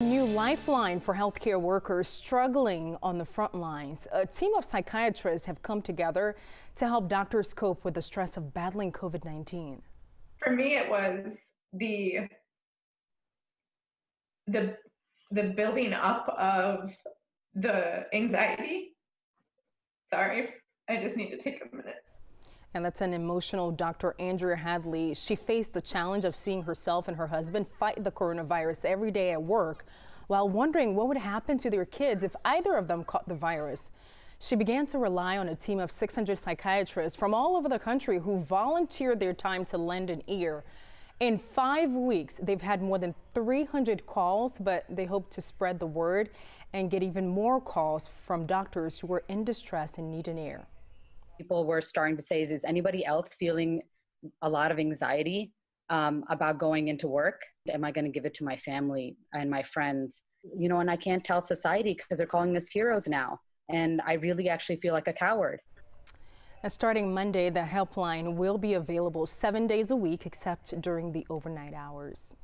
New lifeline for healthcare workers struggling on the front lines. A team of psychiatrists have come together to help doctors cope with the stress of battling COVID 19. For me, it was the the the building up of the anxiety. Sorry, I just need to take a minute. And that's an emotional Dr. Andrea Hadley. She faced the challenge of seeing herself and her husband fight the coronavirus every day at work while wondering what would happen to their kids if either of them caught the virus. She began to rely on a team of 600 psychiatrists from all over the country who volunteered their time to lend an ear. In five weeks, they've had more than 300 calls, but they hope to spread the word and get even more calls from doctors who are in distress and need an ear people were starting to say is, is anybody else feeling a lot of anxiety um, about going into work? Am I going to give it to my family and my friends? You know, and I can't tell society because they're calling us heroes now. And I really actually feel like a coward. And starting Monday, the helpline will be available seven days a week except during the overnight hours.